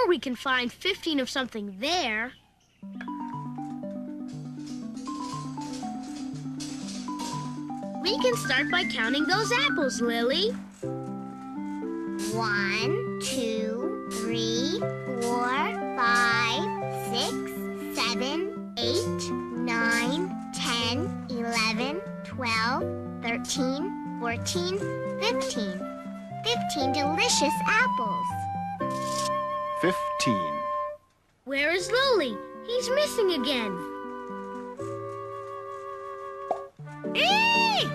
Or we can find 15 of something there. We can start by counting those apples, Lily. One, two, three, four, five, six, seven, eight, nine, ten, eleven, twelve, thirteen, fourteen, fifteen. Fifteen delicious apples. 15. Where is Lily? He's missing again. Eek!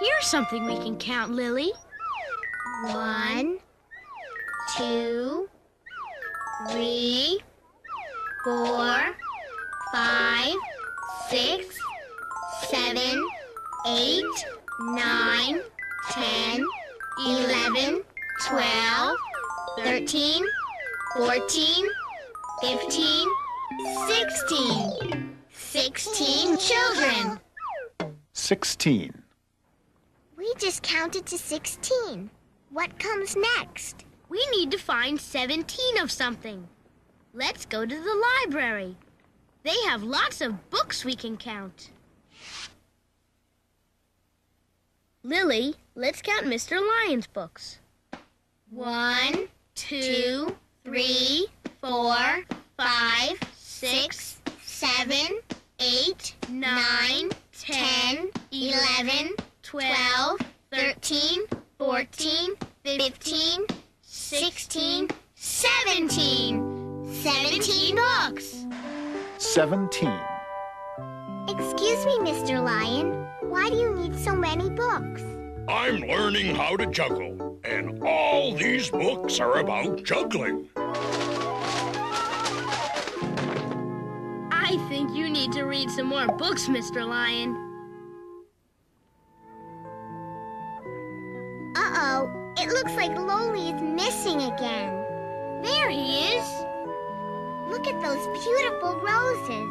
Here's something we can count, Lily. One, two, three, four, five, six, seven, eight, nine, ten, eleven, twelve, thirteen, fourteen, fifteen, sixteen. Sixteen children. 16. We just counted to sixteen. What comes next? We need to find 17 of something. Let's go to the library. They have lots of books we can count. Lily, let's count Mr. Lion's books. One, Two, three, four, five, six, seven, eight, nine, ten, eleven, twelve, thirteen, fourteen, fifteen, sixteen, seventeen. Seventeen books. 17. Excuse me, Mr. Lion. Why do you need so many books? I'm learning how to juggle, and all these books are about juggling. I think you need to read some more books, Mr. Lion. Uh-oh. It looks like Lowly is missing again. There he is. Look at those beautiful roses.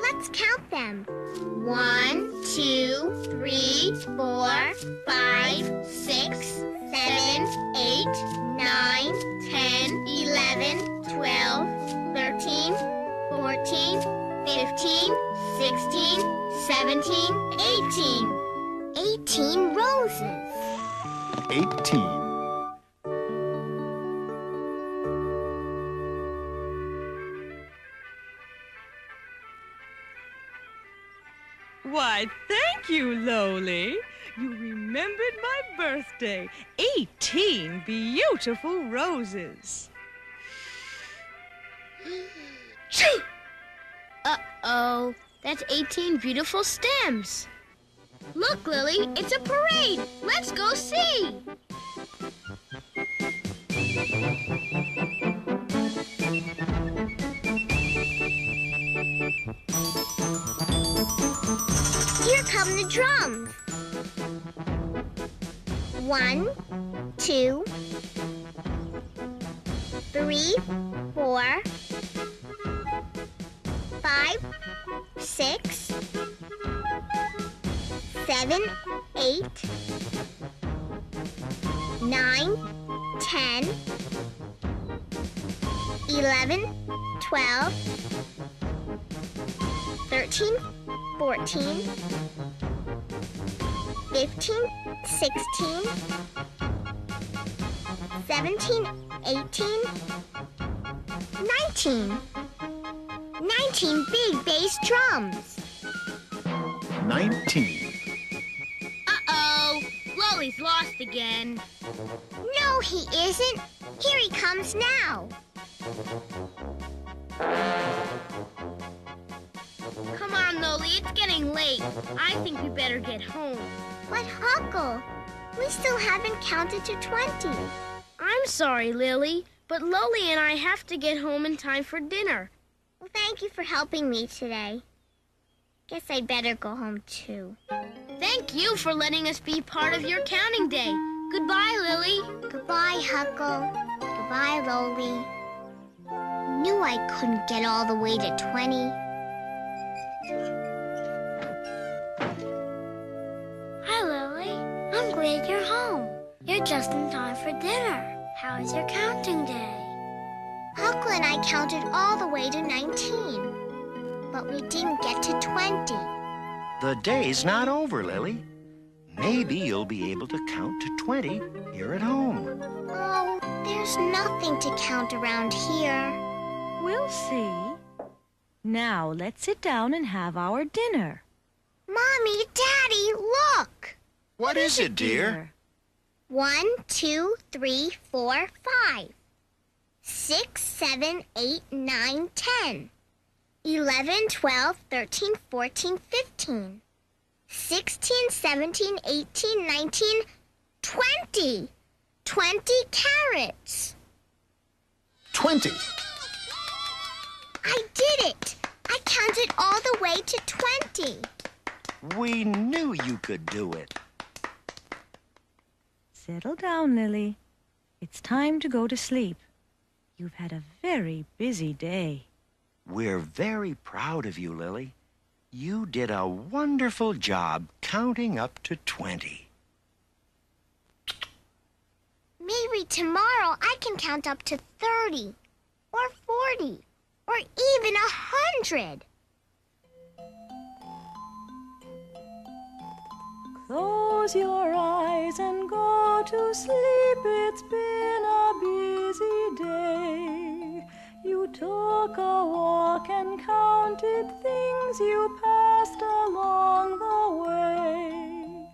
Let's count them. One, two, three, four, five, six, seven, eight, nine, ten, eleven, twelve, thirteen, fourteen, fifteen, sixteen, seventeen, eighteen. Eighteen roses. 18. Why, thank you, Lowly. You remembered my birthday. 18 beautiful roses. Uh-oh. That's 18 beautiful stems. Look, Lily, it's a parade. Let's go see. Here come the drums. One, two, three, four, five, six, seven, eight, nine, ten, eleven, twelve, thirteen, fourteen. 15, 16, 17, 18, 19. 19 big bass drums. 19. Lost again. No, he isn't. Here he comes now. Come on, Lowly, it's getting late. I think we better get home. But Huckle, we still haven't counted to 20. I'm sorry, Lily, but Lowly and I have to get home in time for dinner. Well, thank you for helping me today. Guess I'd better go home too. Thank you for letting us be part of your counting day. Goodbye, Lily. Goodbye, Huckle. Goodbye, Lowly. Knew I couldn't get all the way to 20. Hi, Lily. I'm glad you're home. You're just in time for dinner. How is your counting day? Huckle and I counted all the way to 19, but we didn't get to 20. The day's not over, Lily. Maybe you'll be able to count to 20 here at home. Oh, there's nothing to count around here. We'll see. Now let's sit down and have our dinner. Mommy, Daddy, look! What is it, dear? One, two, three, four, five. Six, seven, eight, nine, ten. Eleven, twelve, thirteen, fourteen, fifteen. Sixteen, seventeen, eighteen, nineteen, twenty. Twenty carrots. 20. I did it! I counted all the way to twenty. We knew you could do it. Settle down, Lily. It's time to go to sleep. You've had a very busy day. We're very proud of you, Lily. You did a wonderful job counting up to 20. Maybe tomorrow I can count up to 30 or 40 or even a 100. Close your eyes and go to sleep. It's been You took a walk and counted things you passed along the way.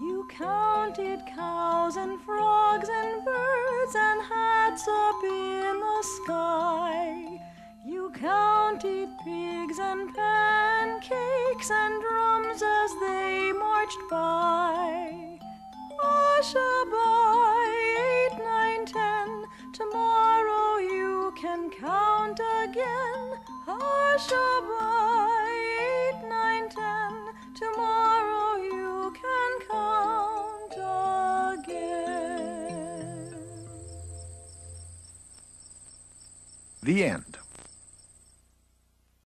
You counted cows and frogs and birds and hats up in the sky. You counted pigs and pancakes and drums as they marched by. Ashabai, Ashabai, eight, nine, ten. Tomorrow you can count again. The end.